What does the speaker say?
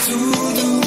to the